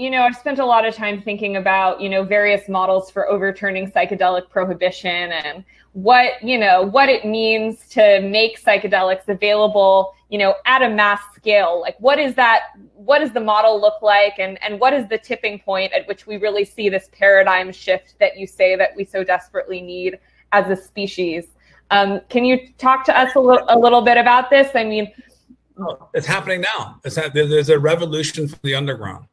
you know, I've spent a lot of time thinking about, you know, various models for overturning psychedelic prohibition and what, you know, what it means to make psychedelics available, you know, at a mass scale. Like what is that what does the model look like and and what is the tipping point at which we really see this paradigm shift that you say that we so desperately need as a species? Um, can you talk to us a little, a little bit about this? I mean, it's happening now. It's that there's a revolution from the underground.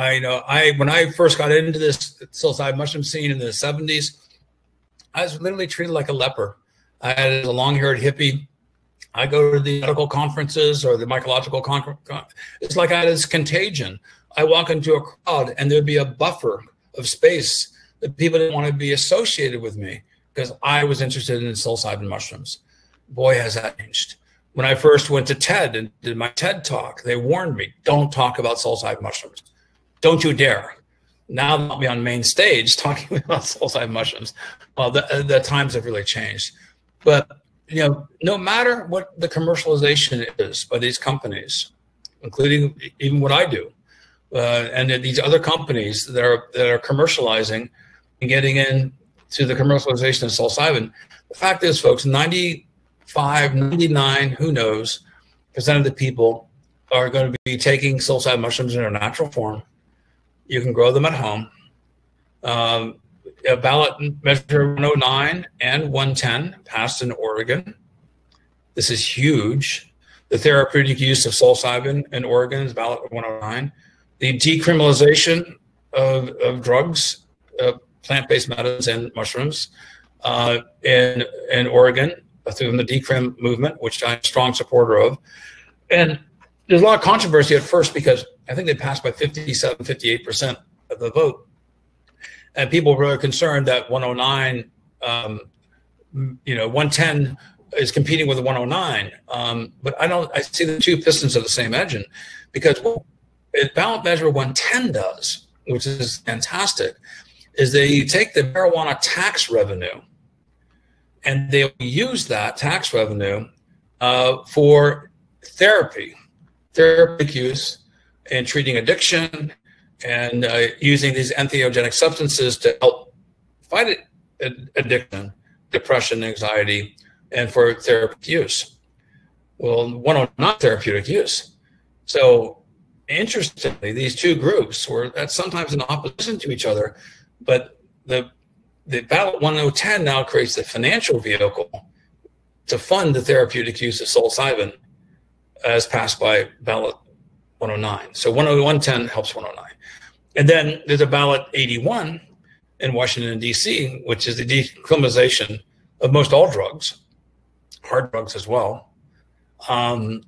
I know I when I first got into this psilocybin mushroom scene in the 70s, I was literally treated like a leper. I had a long-haired hippie. I go to the medical conferences or the mycological conference. It's like I had this contagion. I walk into a crowd and there'd be a buffer of space that people didn't want to be associated with me because I was interested in psilocybin mushrooms. Boy, has that changed. When I first went to TED and did my TED talk, they warned me, don't talk about psilocybin mushrooms. Don't you dare. Now I'll be on main stage talking about psilocybin mushrooms. Well, the, the times have really changed. But, you know, no matter what the commercialization is by these companies, including even what I do, uh, and these other companies that are that are commercializing and getting in to the commercialization of psilocybin. The fact is, folks, 95, 99, who knows, percent of the people are going to be taking psilocybin mushrooms in their natural form. You can grow them at home. Um, a ballot measure 109 and 110 passed in Oregon. This is huge. The therapeutic use of psilocybin in Oregon is ballot 109. The decriminalization of, of drugs, uh, plant-based medicines and mushrooms uh, in in Oregon through the decrim movement, which I'm a strong supporter of. And there's a lot of controversy at first because I think they passed by 57, 58 percent of the vote, and people were concerned that 109, um, you know, 110 is competing with the 109. Um, but I don't. I see the two pistons of the same engine because what ballot measure 110 does, which is fantastic, is they take the marijuana tax revenue and they'll use that tax revenue uh, for therapy, therapeutic use, and treating addiction, and uh, using these entheogenic substances to help fight addiction, depression, anxiety, and for therapeutic use. Well, one on not therapeutic use. So, interestingly, these two groups were sometimes in opposition to each other but the the ballot 1010 now creates the financial vehicle to fund the therapeutic use of psilocybin as passed by ballot 109. So 110 helps 109. And then there's a ballot 81 in Washington, D.C., which is the decriminalization of most all drugs, hard drugs as well. Um,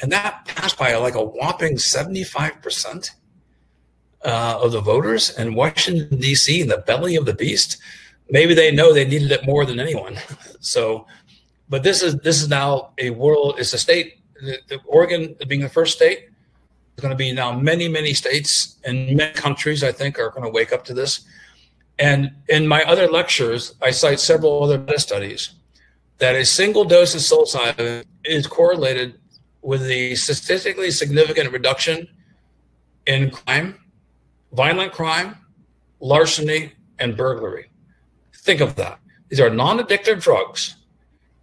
and that passed by like a whopping 75% uh, of the voters in Washington D.C. in the belly of the beast. Maybe they know they needed it more than anyone. so, but this is this is now a world. It's a state. The, the Oregon being the first state is going to be now many many states and many countries. I think are going to wake up to this. And in my other lectures, I cite several other meta studies that a single dose of psilocybin is correlated with the statistically significant reduction in crime violent crime, larceny, and burglary. Think of that. These are non addictive drugs.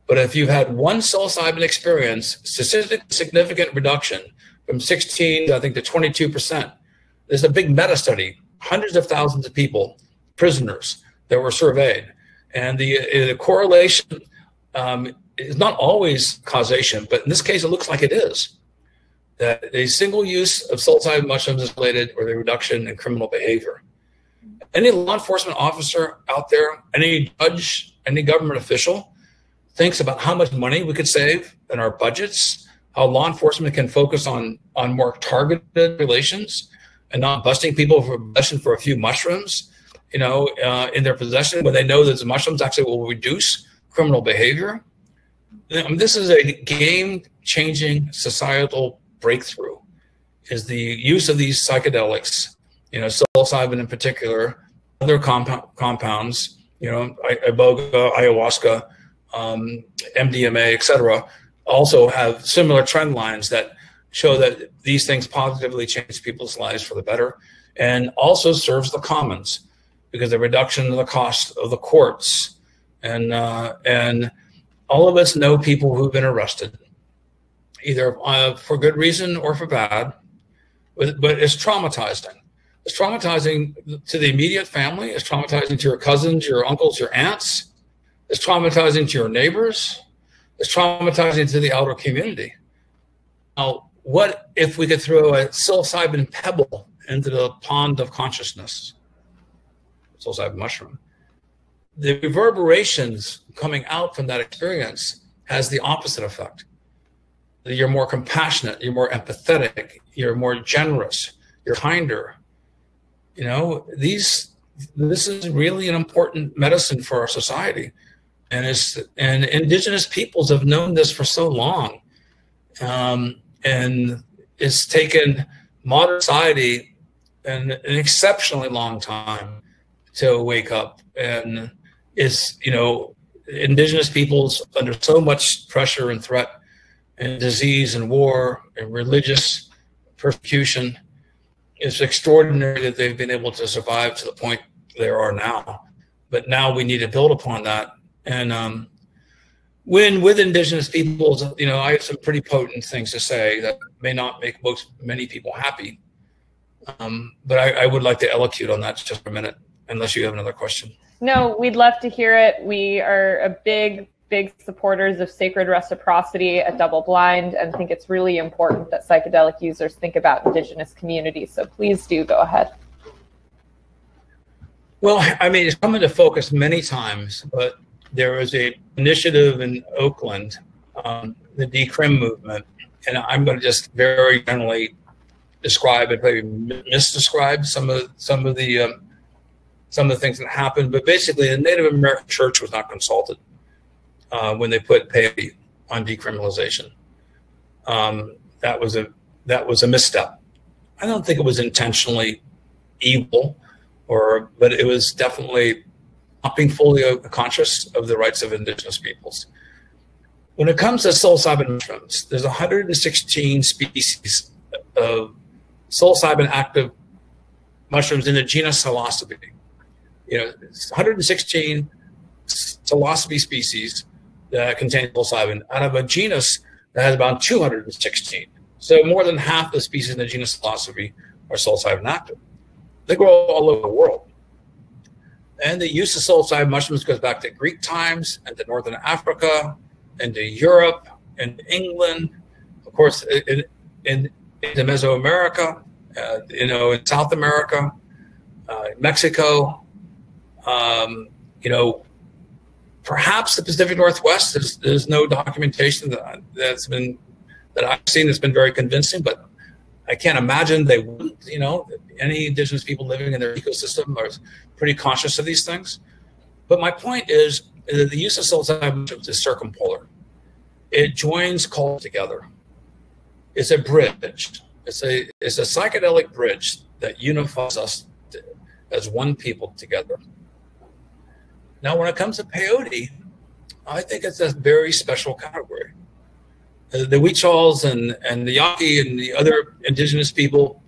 But if you've had one psilocybin experience, statistically significant reduction from 16, I think, to 22%. There's a big meta study, hundreds of thousands of people, prisoners that were surveyed. And the, the correlation um, is not always causation, but in this case, it looks like it is that a single use of psilocybin mushrooms is related with a reduction in criminal behavior. Any law enforcement officer out there, any judge, any government official thinks about how much money we could save in our budgets, law enforcement can focus on on more targeted relations and not busting people for possession for a few mushrooms, you know, uh, in their possession when they know that the mushrooms actually will reduce criminal behavior. I mean, this is a game-changing societal breakthrough is the use of these psychedelics, you know, psilocybin in particular, other comp- compounds, you know, iboga, ayahuasca, um, MDMA, etc., also have similar trend lines that show that these things positively change people's lives for the better. and also serves the commons because the reduction of the cost of the courts and uh, and all of us know people who've been arrested either uh, for good reason or for bad but, but it's traumatizing. It's traumatizing to the immediate family. It's traumatizing to your cousins your uncles your aunts. It's traumatizing to your neighbors it's traumatizing to the outer community now what if we could throw a psilocybin pebble into the pond of consciousness psilocybin mushroom. The reverberations coming out from that experience has the opposite effect. You're more compassionate, you're more empathetic, you're more generous, you're kinder. You know, these this is really an important medicine for our society. And it's and indigenous peoples have known this for so long. Um, and it's taken modern society an, an exceptionally long time to wake up and it's you know indigenous peoples under so much pressure and threat and disease and war and religious persecution it's extraordinary that they've been able to survive to the point they are now but now we need to build upon that and um, when with indigenous peoples you know i have some pretty potent things to say that may not make most many people happy um, but I, I would like to elocute on that just for a minute unless you have another question. No, we'd love to hear it. We are a big, big supporters of sacred reciprocity at Double Blind and think it's really important that psychedelic users think about Indigenous communities. So please do go ahead. Well, I mean, it's come into focus many times, but there was a initiative in Oakland, um, the Decrim movement, and I'm going to just very generally describe and maybe misdescribe some of some of the um, some of the things that happened. But basically, the Native American church was not consulted uh, when they put peyote on decriminalization. Um, that was a that was a misstep. I don't think it was intentionally evil, or but it was definitely not being fully conscious of the rights of indigenous peoples. When it comes to psilocybin mushrooms, there's 116 species of psilocybin active mushrooms in the genus Psilocybe you know, 116 psilocybe species that contain psilocybin out of a genus that has about 216. So more than half the species in the genus Psilocybe are psilocybin active. They grow all over the world. And the use of psilocybin mushrooms goes back to Greek times and to Northern Africa and to Europe and England, of course, in, in, in Mesoamerica, uh, you know, in South America, uh, Mexico, um, you know, perhaps the Pacific Northwest, there's, there's no documentation that, that's been that I've seen that's been very convincing, but I can't imagine they wouldn't. You know, any indigenous people living in their ecosystem are pretty conscious of these things. But my point is that the use of psilocybin is circumpolar. It joins culture together. It's a bridge. It's a it's a psychedelic bridge that unifies us as one people together. Now, when it comes to peyote, I think it's a very special category. Uh, the Huichols and, and the Yaqui and the other indigenous people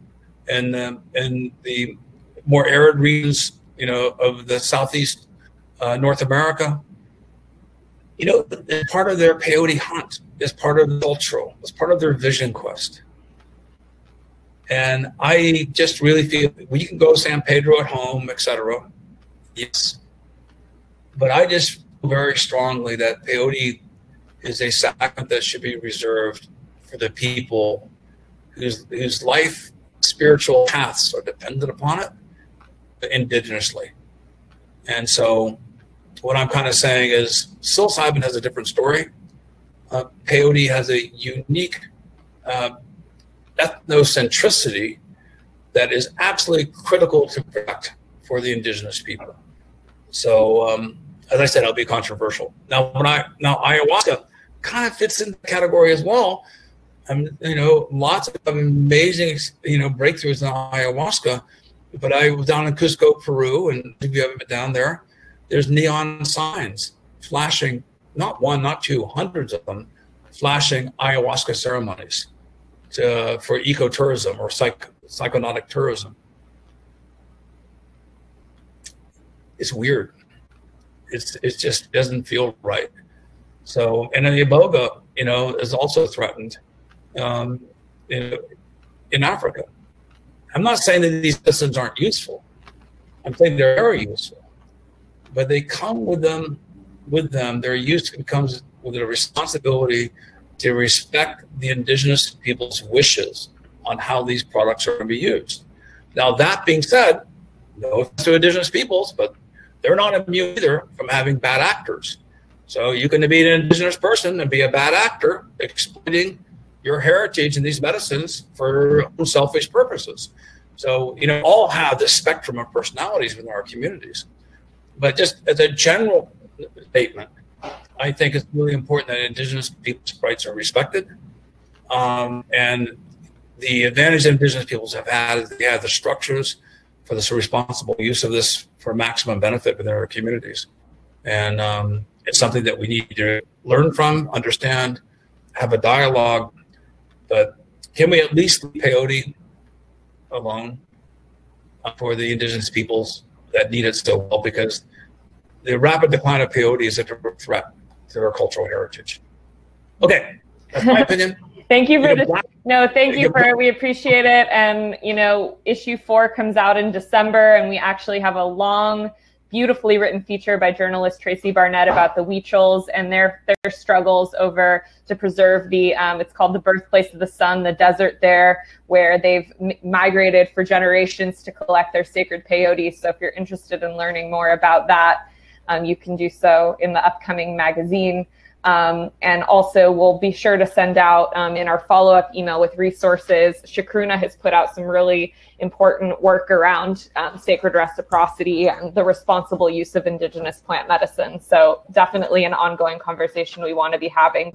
and, um, and the more arid regions, you know, of the Southeast uh, North America, you know, part of their peyote hunt is part of the cultural, it's part of their vision quest. And I just really feel we can go San Pedro at home, etc. Yes, but I just feel very strongly that peyote is a sacrament that should be reserved for the people whose whose life spiritual paths are dependent upon it indigenously. And so what I'm kind of saying is psilocybin has a different story. Uh, peyote has a unique uh, ethnocentricity that is absolutely critical to protect for the indigenous people. So, um, as I said, I'll be controversial. Now, when I now ayahuasca kind of fits in the category as well. I mean, you know, lots of amazing, you know, breakthroughs in ayahuasca. But I was down in Cusco, Peru, and if you haven't been down there, there's neon signs flashing, not one, not two, hundreds of them, flashing ayahuasca ceremonies to, for ecotourism or psych, psychonautic tourism. it's weird. It's it just doesn't feel right. So and then the iboga, you know, is also threatened um, in, in Africa. I'm not saying that these systems aren't useful. I'm saying they're very useful, but they come with them. With them, their use comes with a responsibility to respect the indigenous people's wishes on how these products are to be used. Now, that being said, no offense to indigenous peoples, but they're not immune either from having bad actors. So you can be an indigenous person and be a bad actor, exploiting your heritage and these medicines for selfish purposes. So, you know, all have this spectrum of personalities within our communities. But just as a general statement, I think it's really important that Indigenous people's rights are respected. Um, and the advantage that Indigenous peoples have had is they have the structures for this responsible use of this for maximum benefit within our communities. And um, it's something that we need to learn from, understand, have a dialogue. But can we at least leave peyote alone for the indigenous peoples that need it so well? Because the rapid decline of peyote is a threat to our cultural heritage. Okay, that's my opinion. thank you for the no, thank you for it. we appreciate it. And you know, issue four comes out in December, and we actually have a long, beautifully written feature by journalist Tracy Barnett about the Huichols and their their struggles over to preserve the. Um, it's called the birthplace of the sun, the desert there, where they've migrated for generations to collect their sacred peyote. So if you're interested in learning more about that um, you can do so in the upcoming magazine. Um, and also, we'll be sure to send out um, in our follow up email with resources. Chacruna has put out some really important work around um, sacred reciprocity and the responsible use of indigenous plant medicine. So, definitely an ongoing conversation we want to be having.